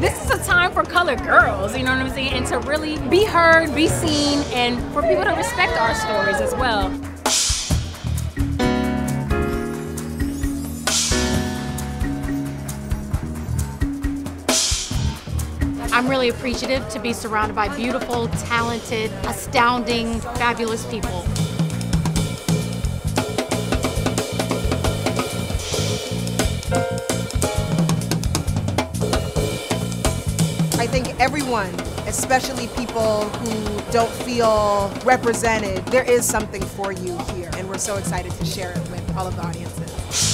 this is a time for colored girls, you know what I'm saying? And to really be heard, be seen, and for people to respect our stories as well. I'm really appreciative to be surrounded by beautiful, talented, astounding, fabulous people. I think everyone, especially people who don't feel represented, there is something for you here, and we're so excited to share it with all of the audiences.